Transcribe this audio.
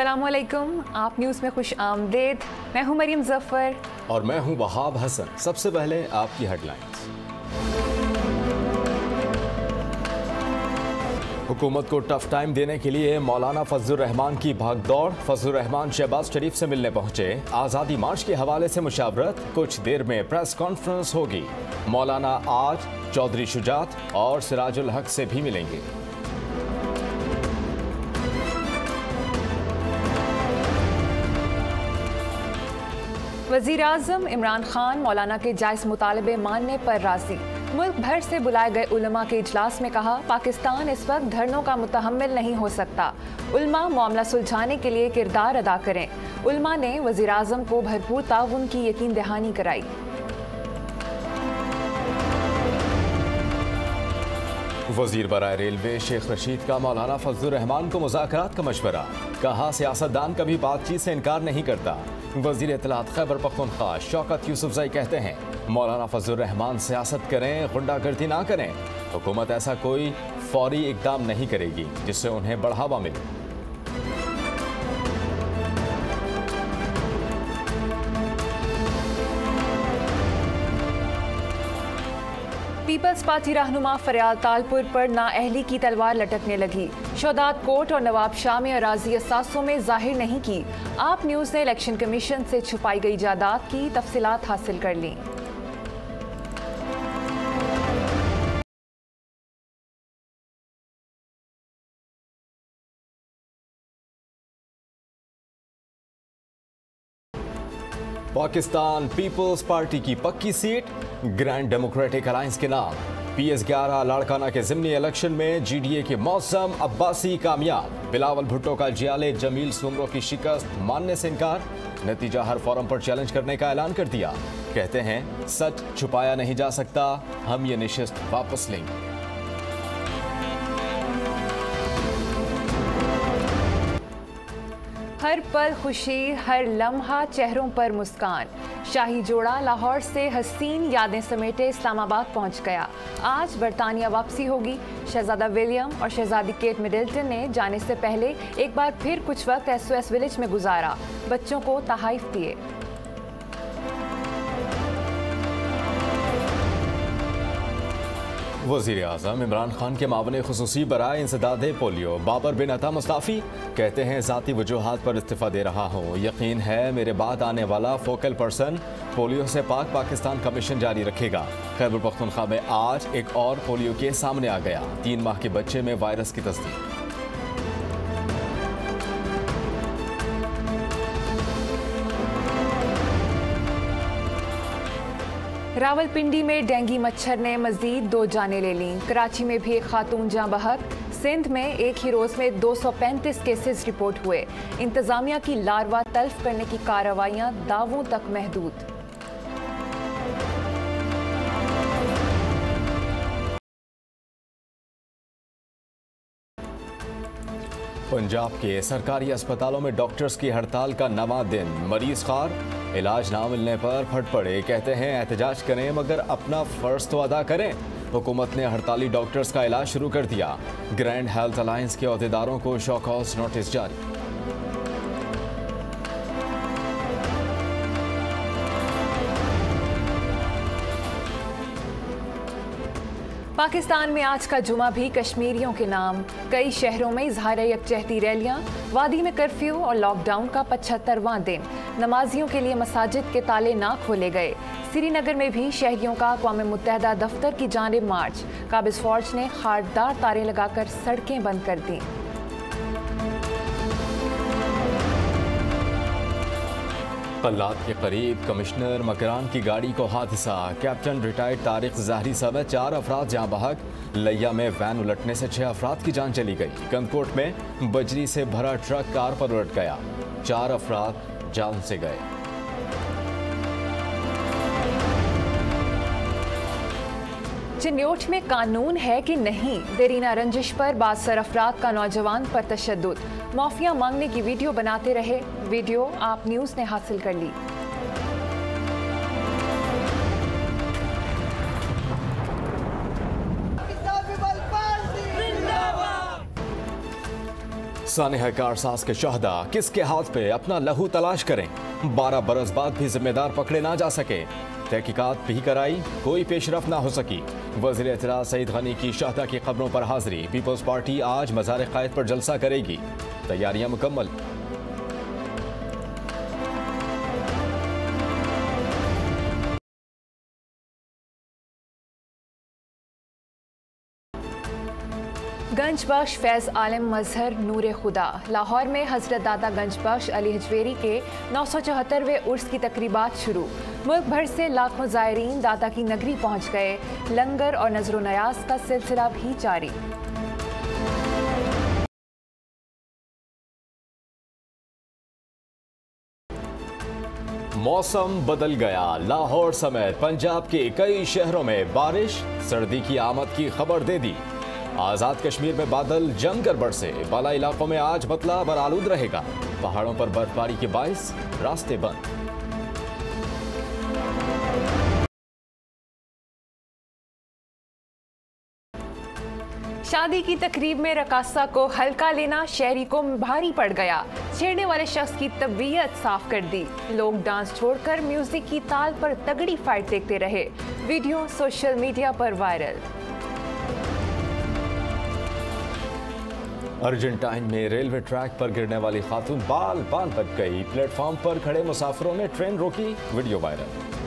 السلام علیکم، آپ نیوز میں خوش آمدید۔ میں ہوں مریم ظفر۔ اور میں ہوں وہاب حسن۔ سب سے پہلے آپ کی ہیڈ لائنز۔ حکومت کو ٹف ٹائم دینے کے لیے مولانا فضل الرحمان کی بھاگ دوڑ۔ فضل الرحمان شہباز شریف سے ملنے پہنچے۔ آزادی مارچ کے حوالے سے مشاورت۔ کچھ دیر میں پریس کانفرنس ہوگی۔ مولانا آج چودھری شجاعت اور سراج الحق سے بھی ملیں گے۔ وزیر اعظم عمران خان مولانا کے جائز مطالبے ماننے پر راضی۔ ملک بھر سے بلائے گئے علماء کے اجلاس میں کہا، پاکستان اس وقت دھرنوں کا متحمل نہیں ہو سکتا۔ علماء معاملہ سلجھانے کے لیے کردار ادا کریں۔ علماء نے وزیر اعظم کو بھرپور تعاون کی یقین دہانی کرائی۔ وزیر برائے ریلوے شیخ رشید کا مولانا فضل الرحمان کو مذاکرات کا مشورہ، کہا سیاستدان کبھی بات چیت سے انکار نہیں کرتا۔ وزیر اطلاعات خیبر پختونخوا، شوکت یوسف زئی کہتے ہیں، مولانا فضل الرحمان سیاست کریں، غنڈہ گردی نہ کریں۔ حکومت ایسا کوئی فوری اقدام نہیں کرے گی، جس سے انہیں بڑھاوا ملے۔ پیپلز پارٹی رہنما فریال تالپور پر نااہلی کی تلوار لٹکنے لگی۔ شہداد کوٹ اور نواب شاہ میں اراضی اثاثوں میں ظاہر نہیں کی۔ آپ نیوز نے الیکشن کمیشن سے چھپائی گئی جائیداد کی تفصیلات حاصل کر لیں۔ پاکستان پیپلز پارٹی کی پکی سیٹ، گرینڈ ڈیموکریٹک الائنس کے نام۔ پی ایس گیارہ لاڑکانہ کے ضمنی الیکشن میں جی ڈی اے کے موسم عباسی کامیاب۔ بلاول بھٹو کا جیالے جمیل سمرو کی شکست ماننے سے انکار۔ نتیجہ ہر فورم پر چیلنج کرنے کا اعلان کر دیا۔ کہتے ہیں، سچ چھپایا نہیں جا سکتا، ہم یہ نشست واپس لیں۔ گے ہر پل خوشی، ہر لمحہ چہروں پر مسکان۔ شاہی جوڑا لاہور سے حسین یادیں سمیٹے اسلام آباد پہنچ گیا۔ آج برطانیہ واپسی ہوگی۔ شہزادہ ولیم اور شہزادی کیٹ مڈلٹن نے جانے سے پہلے ایک بار پھر کچھ وقت ایس او ایس ولیج میں گزارا۔ بچوں کو تحائف دیے وزیر اعظم عمران خان کے معاون خصوصی برائے انسداد پولیو بابر بن عطا مصطفی کہتے ہیں ذاتی وجوہات پر استفا دے رہا ہوں۔ یقین ہے میرے بعد آنے والا فوکل پرسن پولیو سے پاک پاکستان کمیشن جاری رکھے گا۔ خیبر پختونخوا میں آج ایک اور پولیو کیس سامنے آ گیا۔ تین ماہ کے بچے میں وائرس کی تصدیق۔ راول پنڈی میں ڈینگی مچھر نے مزید دو جانیں لے لیں۔ کراچی میں بھی ایک خاتون جاں بحق سندھ میں ایک ہی روز میں دو سو پینتیس کیسز رپورٹ ہوئے۔ انتظامیہ کی لاروا تلف کرنے کی کارروائیاں دعووں تک محدود۔ پنجاب کے سرکاری اسپتالوں میں ڈاکٹرز کی ہڑتال کا نواں دن۔ مریض خار علاج نہ ملنے پر پھٹ پڑے۔ کہتے ہیں، احتجاج کریں، مگر اپنا فرض تو ادا کریں۔ حکومت نے ہڑتالی ڈاکٹرز کا علاج شروع کر دیا۔ گرینڈ ہیلتھ الائنس کے عہدیداروں کو شوک ہاؤس نوٹس جاری۔ پاکستان میں آج کا جمعہ بھی کشمیریوں کے نام، کئی شہروں میں اظہار یکجہتی ریلیاں، وادی میں کرفیو اور لاک ڈاؤن کا پچھترواں دن۔ نمازیوں کے لیے مساجد کے تالے نہ کھولے گئے۔ سری نگر میں بھی شہریوں کا اقوام متحدہ دفتر کی جانب مارچ۔ قابض فوج نے خاردار تاریں لگا کر سڑکیں بند کر دیں۔ قلات کے قریب کمشنر مکران کی گاڑی کو حادثہ۔ کیپٹن ریٹائرڈ طارق ظاہری سمیت چار افراد جاں بحق لیا میں وین الٹنے سے چھ افراد کی جان چلی گئی۔ کندکوٹ میں بجری سے بھرا ٹرک کار پر الٹ گیا۔ چار افراد جان سے گئے۔ چنیوٹ میں قانون ہے کہ نہیں۔ دیرینہ رنجش پر بعض سرافراد کا نوجوان پر تشدد۔ معافیا مانگنے کی ویڈیو بناتے رہے۔ ویڈیو آپ نیوز نے حاصل کر لی۔ سانحہ کارساز کے شہدا کس کے ہاتھ پہ اپنا لہو تلاش کریں؟ بارہ برس بعد بھی ذمہ دار پکڑے نہ جا سکے۔ تحقیقات بھی کرائی، کوئی پیش رفت نہ ہو سکی۔ وزیر اطلاع سعید غنی کی شہدا کی خبروں پر حاضری، پیپلز پارٹی آج مزار قائد پر جلسہ کرے گی۔ تیاریاں مکمل۔ گنج بخش فیض عالم مظہر نور خدا۔ لاہور میں حضرت دادا گنج بخش علی حجویری کے نو سو چوہترویں عرس کی تقریبات شروع۔ ملک بھر سے لاکھوں زائرین دادا کی نگری پہنچ گئے۔ لنگر اور نظر و نیاز کا سلسلہ بھی جاری۔ موسم بدل گیا۔ لاہور سمیت پنجاب کے کئی شہروں میں بارش، سردی کی آمد کی خبر دے دی۔ آزاد کشمیر میں بادل جم کر برسے بالا علاقوں میں آج بتلا بر آلود رہے گا۔ پہاڑوں پر برف باری کے باعث راستے بند۔ شادی کی تقریب میں رقاصہ کو ہلکا لینا شہری کو بھاری پڑ گیا۔ چھیڑنے والے شخص کی طبیعت صاف کر دی۔ لوگ ڈانس چھوڑ کر میوزک کی تال پر تگڑی فائٹ دیکھتے رہے۔ ویڈیو سوشل میڈیا پر وائرل۔ ارجنٹائن میں ریلوے ٹریک پر گرنے والی خاتون بال بال بچ گئی۔ پلیٹ فارم پر کھڑے مسافروں نے ٹرین روکی۔ Video viral.